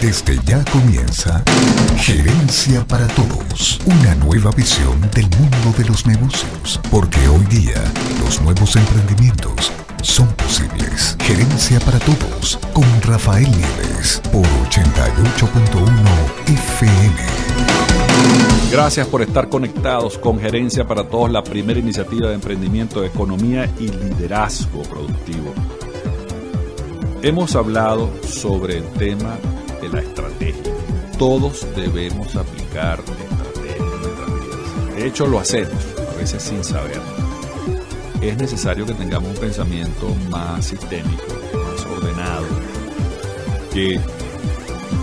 Desde ya comienza Gerencia para Todos, una nueva visión del mundo de los negocios, porque hoy día los nuevos emprendimientos son posibles. Gerencia para Todos con Rafael Nieves por 88.1 FM. Gracias por estar conectados con Gerencia para Todos, la primera iniciativa de emprendimiento, de economía y liderazgo productivo. Hemos hablado sobre el tema de la estrategia. Todos debemos aplicar estrategia. De hecho, lo hacemos, a veces sin saber. Es necesario que tengamos un pensamiento más sistémico, más ordenado, que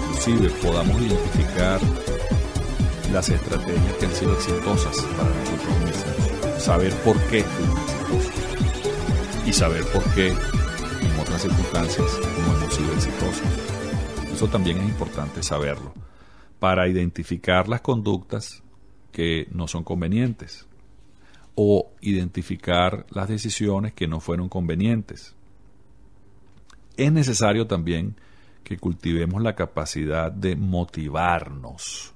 inclusive podamos identificar las estrategias que han sido exitosas para nosotros mismos, saber por qué y saber por qué en otras circunstancias no hemos sido exitosos. Eso también es importante saberlo para identificar las conductas que no son convenientes o identificar las decisiones que no fueron convenientes. Es necesario también que cultivemos la capacidad de motivarnos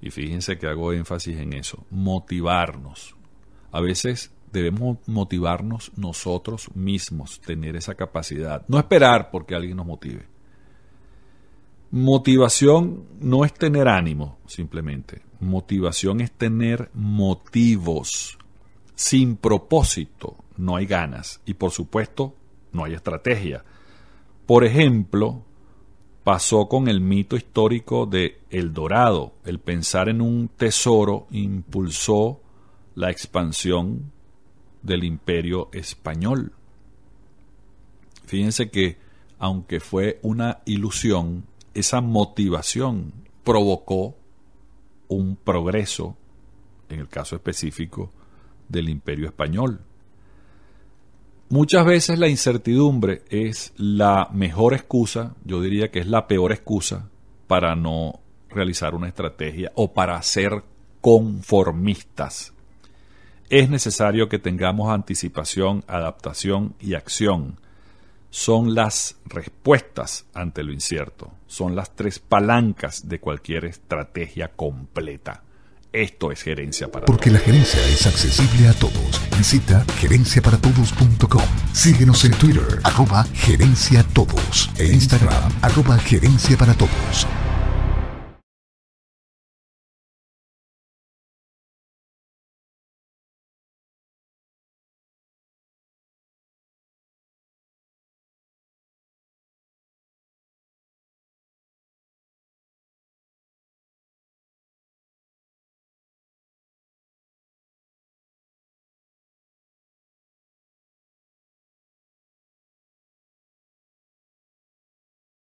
y fíjense que hago énfasis en eso, motivarnos. A veces debemos motivarnos nosotros mismos, tener esa capacidad, no esperar porque alguien nos motive. Motivación no es tener ánimo, simplemente. Motivación es tener motivos. Sin propósito no hay ganas y por supuesto no hay estrategia. Por ejemplo, pasó con el mito histórico de El Dorado. El pensar en un tesoro impulsó la expansión del imperio español. Fíjense que, aunque fue una ilusión, esa motivación provocó un progreso, en el caso específico, del imperio español. Muchas veces la incertidumbre es la mejor excusa, yo diría que es la peor excusa para no realizar una estrategia o para ser conformistas. Es necesario que tengamos anticipación, adaptación y acción. Son las respuestas ante lo incierto, son las tres palancas de cualquier estrategia completa. Esto es Gerencia para Porque la gerencia es accesible a todos. Visita gerenciaparatodos.com. Síguenos en Twitter, arroba gerencia todos. E Instagram, arroba gerencia para todos.